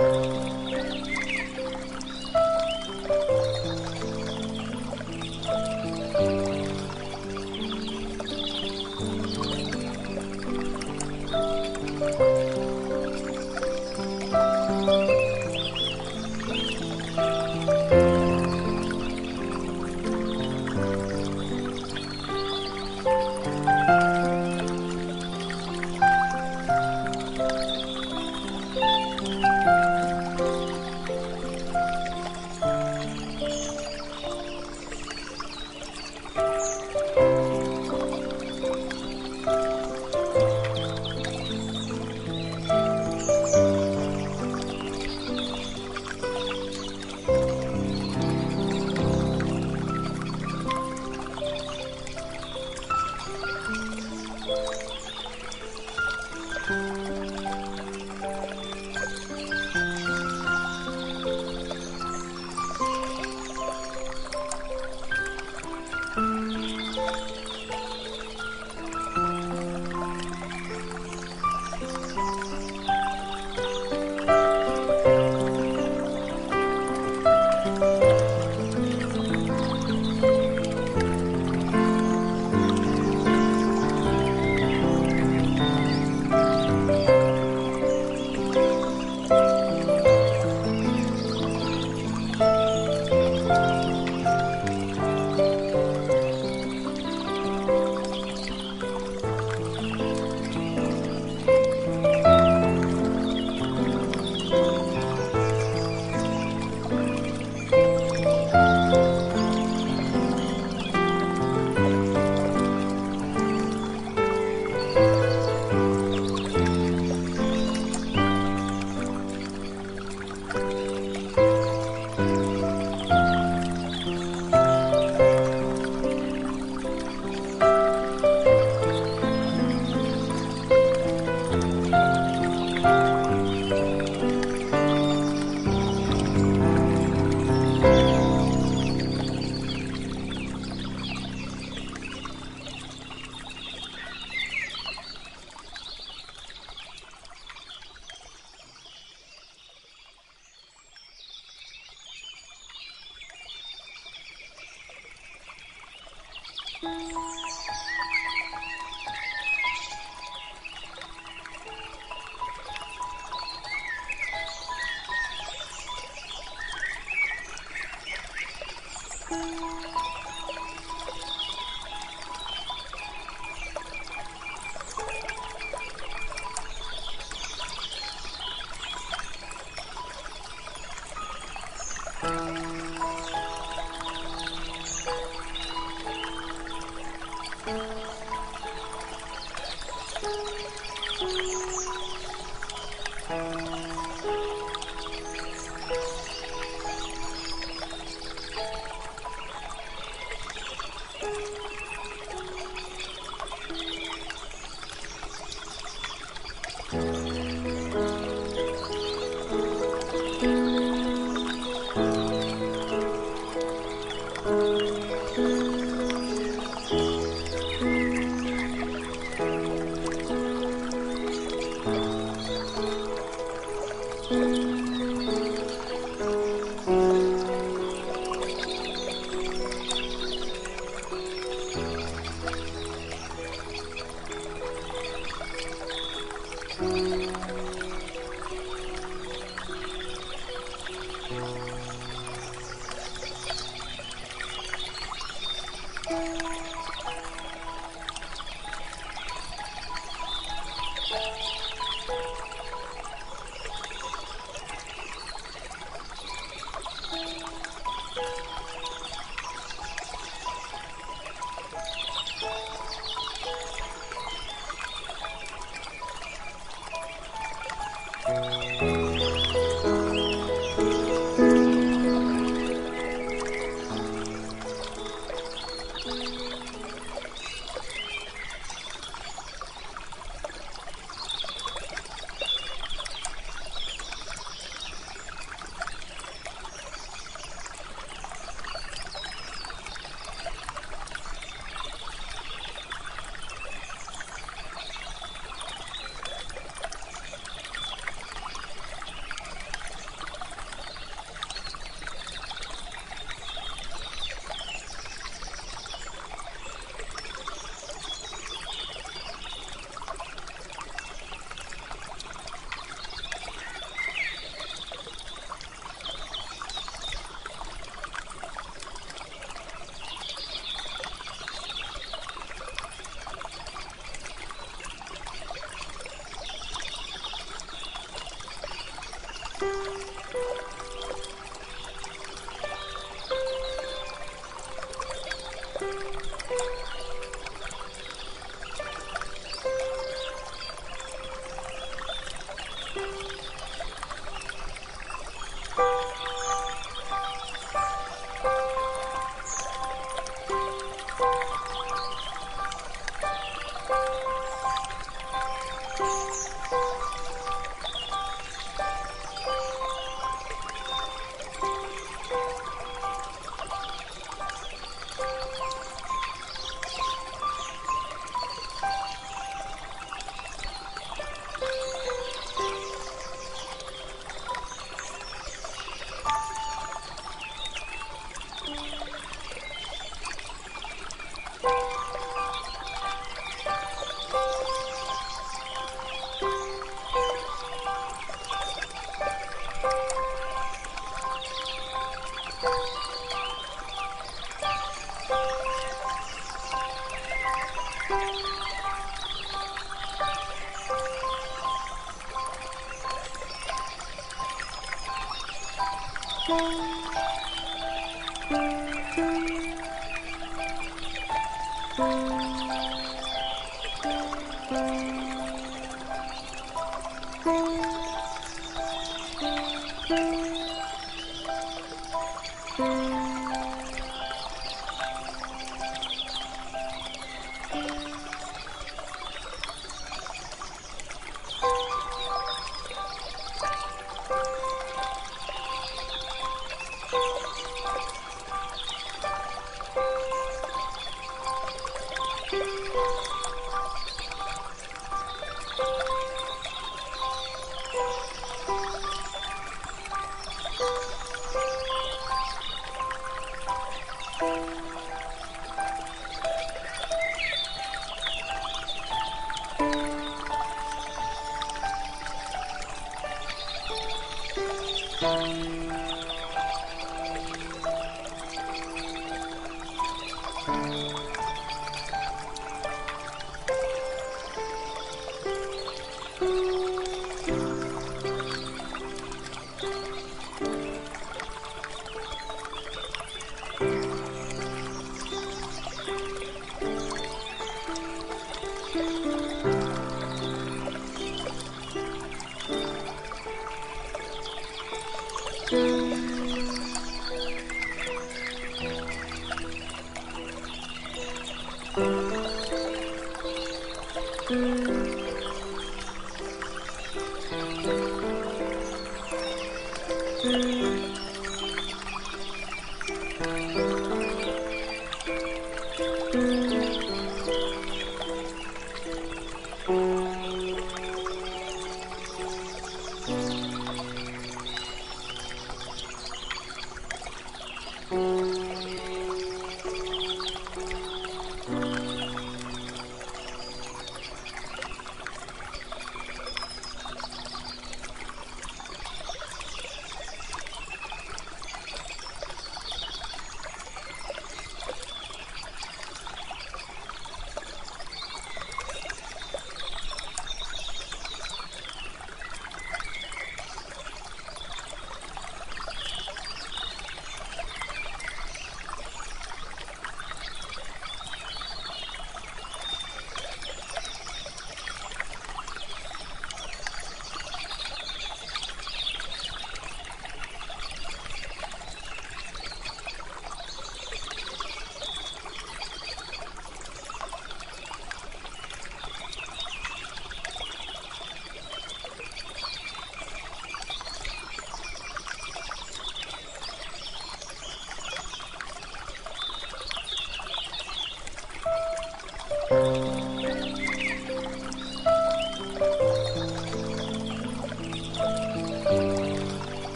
thank you Música Thank you.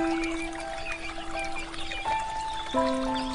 thank you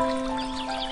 Thank you.